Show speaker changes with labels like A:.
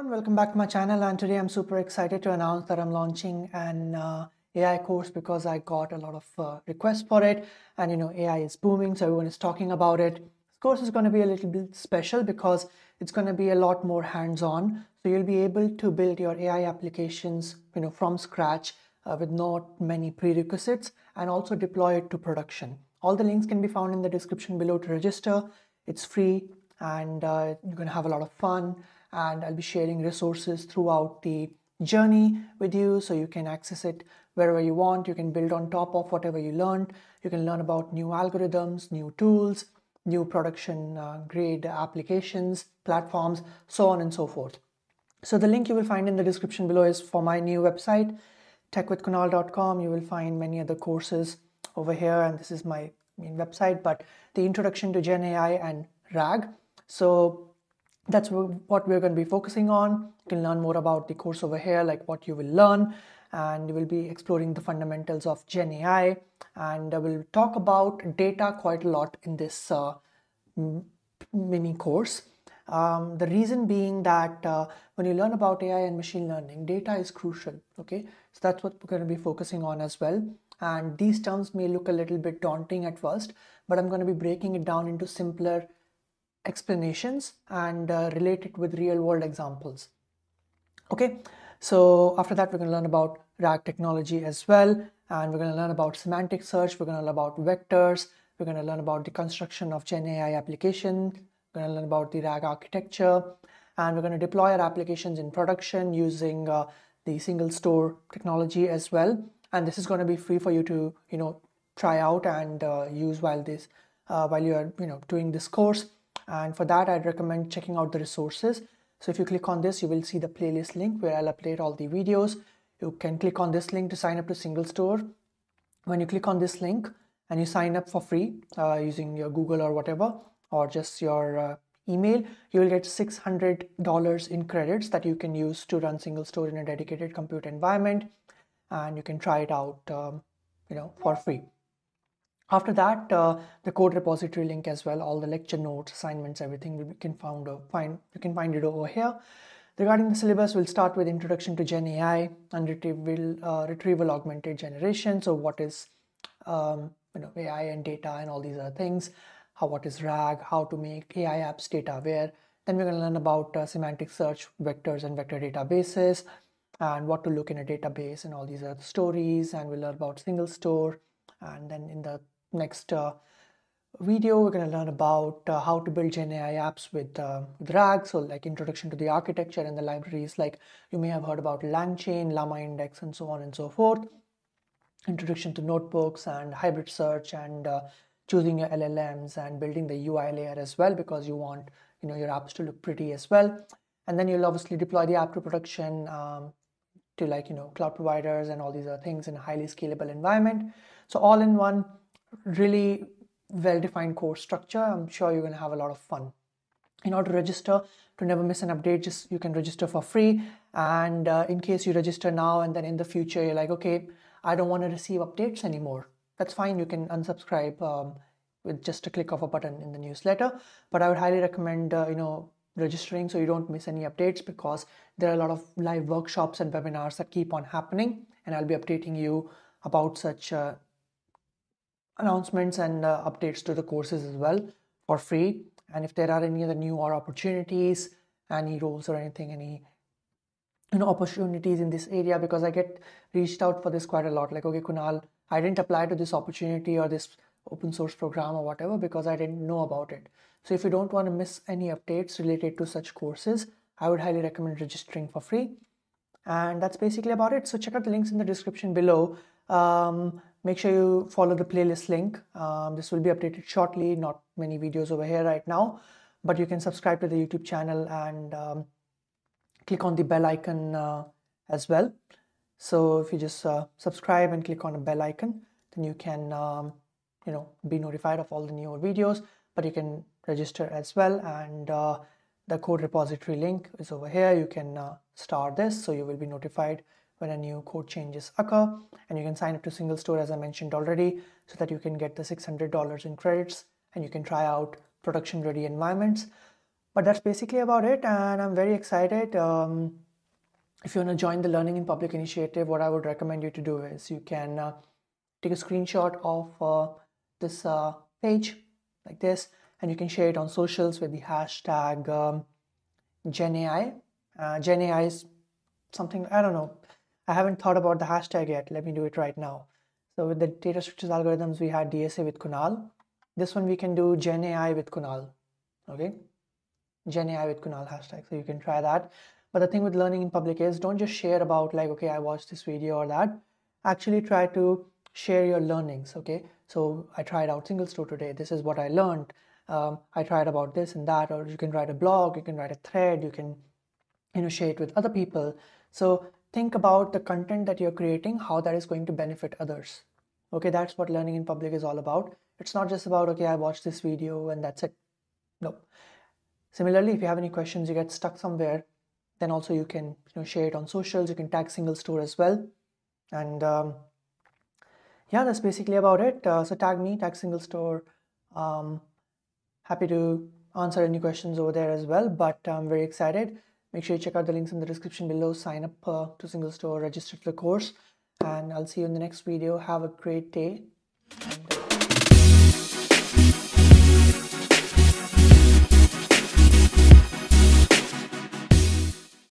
A: everyone, welcome back to my channel and today I'm super excited to announce that I'm launching an uh, AI course because I got a lot of uh, requests for it and you know AI is booming so everyone is talking about it. This course is going to be a little bit special because it's going to be a lot more hands-on so you'll be able to build your AI applications you know from scratch uh, with not many prerequisites and also deploy it to production. All the links can be found in the description below to register. It's free and uh, you're going to have a lot of fun and I'll be sharing resources throughout the journey with you so you can access it wherever you want. You can build on top of whatever you learned. You can learn about new algorithms, new tools, new production uh, grade applications, platforms, so on and so forth. So the link you will find in the description below is for my new website, techwithkunal.com. You will find many other courses over here and this is my main website, but the introduction to Gen AI and RAG. So that's what we're going to be focusing on. You can learn more about the course over here, like what you will learn, and will be exploring the fundamentals of Gen AI. And we'll talk about data quite a lot in this uh, mini course. Um, the reason being that uh, when you learn about AI and machine learning, data is crucial. Okay, so that's what we're going to be focusing on as well. And these terms may look a little bit daunting at first, but I'm going to be breaking it down into simpler explanations and uh, relate it with real world examples. Okay, so after that, we're going to learn about RAG technology as well, and we're going to learn about semantic search, we're going to learn about vectors, we're going to learn about the construction of Gen AI application, we're going to learn about the RAG architecture, and we're going to deploy our applications in production using uh, the SingleStore technology as well. And this is going to be free for you to, you know, try out and uh, use while this, uh, while you are, you know, doing this course. And for that, I'd recommend checking out the resources. So if you click on this, you will see the playlist link where I'll upload all the videos. You can click on this link to sign up to SingleStore. When you click on this link and you sign up for free uh, using your Google or whatever, or just your uh, email, you will get $600 in credits that you can use to run SingleStore in a dedicated compute environment. And you can try it out, um, you know, for free. After that, uh, the code repository link as well, all the lecture notes, assignments, everything we can found, uh, find, you can find it over here. Regarding the syllabus, we'll start with Introduction to Gen AI and retrieval, uh, retrieval augmented generation. So what is um, you know, AI and data and all these other things, how what is RAG, how to make AI apps data aware. Then we're going to learn about uh, semantic search, vectors and vector databases, and what to look in a database and all these other stories. And we'll learn about SingleStore. And then in the next uh, video we're going to learn about uh, how to build gen ai apps with, uh, rag. So like introduction to the architecture and the libraries. Like you may have heard about langchain LlamaIndex and so on and so forth. Introduction to notebooks and hybrid search and uh, choosing your llms and building the ui layer as well because you want you know your apps to look pretty as well. And then you'll obviously deploy the app to production um, to like you know cloud providers and all these other things in a highly scalable environment. So all in one really well-defined course structure. I'm sure you're going to have a lot of fun. In order to register, to never miss an update, just you can register for free. And uh, in case you register now and then in the future, you're like, okay, I don't want to receive updates anymore. That's fine. You can unsubscribe um, with just a click of a button in the newsletter. But I would highly recommend, uh, you know, registering so you don't miss any updates because there are a lot of live workshops and webinars that keep on happening. And I'll be updating you about such uh, announcements and uh, updates to the courses as well for free. And if there are any other new or opportunities, any roles or anything, any you know opportunities in this area, because I get reached out for this quite a lot. Like, okay, Kunal, I didn't apply to this opportunity or this open source program or whatever because I didn't know about it. So if you don't want to miss any updates related to such courses, I would highly recommend registering for free. And that's basically about it. So check out the links in the description below. Um, make sure you follow the playlist link. Um, this will be updated shortly, not many videos over here right now, but you can subscribe to the YouTube channel and um, click on the bell icon uh, as well. So if you just uh, subscribe and click on the bell icon, then you can, um, you know, be notified of all the newer videos, but you can register as well. And uh, the code repository link is over here. You can uh, start this, so you will be notified when a new code changes occur and you can sign up to SingleStore as I mentioned already so that you can get the $600 in credits and you can try out production ready environments. but that's basically about it and i'm very excited um, if you want to join the learning in public initiative what i would recommend you to do is you can uh, take a screenshot of uh, this uh, page like this and you can share it on socials with the hashtag um, GenAI. Uh, GenAI is something, I don't know, I haven't thought about the hashtag yet. Let me do it right now. So with the data structures algorithms, we had DSA with Kunal. This one we can do GenAI with Kunal. Okay, GenAI with Kunal hashtag. So you can try that. But the thing with learning in public is don't just share about like, okay, I watched this video or that. Actually try to share your learnings. Okay, so I tried out SingleStore today. This is what I learned. Um, I tried about this and that, or you can write a blog, you can write a thread, you can, you know, share it with other people. So think about the content that you're creating, how that is going to benefit others. Okay, that's what learning in public is all about. It's not just about, okay, I watched this video and that's it. No. Similarly, if you have any questions, you get stuck somewhere, then also you can you know, share it on socials. You can tag SingleStore as well. And um, yeah, that's basically about it. Uh, so tag me, tag SingleStore. Um, happy to answer any questions over there as well, but I'm very excited. Make sure you check out the links in the description below. Sign up uh, to SingleStore, register for the course, and I'll see you in the next video. Have a great day.